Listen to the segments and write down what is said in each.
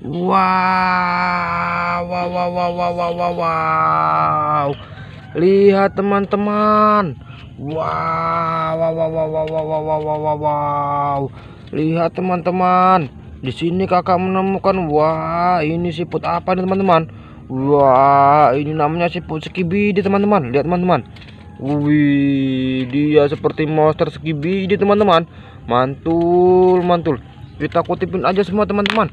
Wow, wow, wow, wow, wow, wow, wow. Lihat teman-teman. Wow, wow, wow, wow, wow, wow, wow, wow, wow, wow. Lihat teman-teman. Di sini kakak menemukan wah, ini siput apa nih teman-teman? Wah, ini namanya siput skibidi teman-teman. Lihat teman-teman. Wih, dia seperti monster skibidi teman-teman. Mantul, mantul. Kita kutipin aja semua teman-teman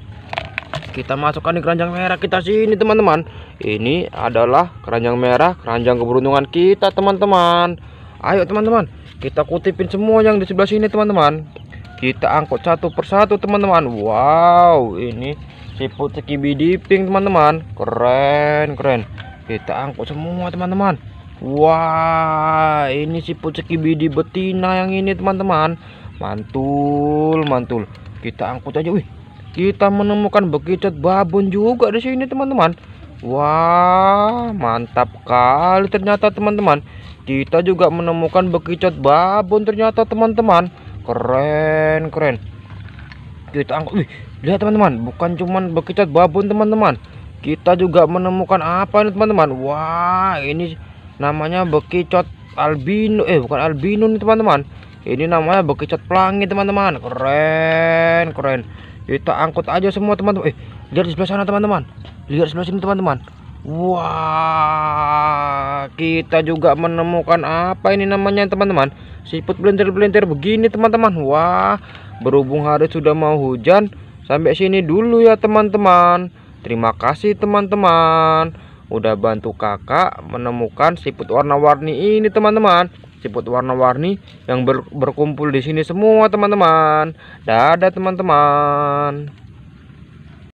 kita masukkan di keranjang merah kita sini teman-teman. Ini adalah keranjang merah keranjang keberuntungan kita teman-teman. Ayo teman-teman. Kita kutipin semua yang di sebelah sini teman-teman. Kita angkut satu persatu teman-teman. Wow ini siput sekibidi pink teman-teman. Keren keren. Kita angkut semua teman-teman. Wah ini siput sekibidi betina yang ini teman-teman. Mantul mantul. Kita angkut aja wih kita menemukan bekicot babon juga di sini teman-teman. Wah mantap kali ternyata teman-teman. Kita juga menemukan bekicot babon ternyata teman-teman. Keren keren. Kita angkat. Wih lihat teman-teman. Bukan cuman bekicot babon teman-teman. Kita juga menemukan apa nih teman-teman? Wah ini namanya bekicot albino. Eh bukan albino nih teman-teman. Ini namanya bekicot pelangi teman-teman. Keren keren kita angkut aja semua teman-teman. Eh lihat di sebelah sana teman-teman. Lihat sebelah sini teman-teman. Wah kita juga menemukan apa ini namanya teman-teman? Siput belintir-belintir begini teman-teman. Wah berhubung hari sudah mau hujan sampai sini dulu ya teman-teman. Terima kasih teman-teman. Udah bantu kakak menemukan siput warna-warni ini teman-teman siput warna-warni yang ber berkumpul di sini semua teman-teman. Dadah teman-teman.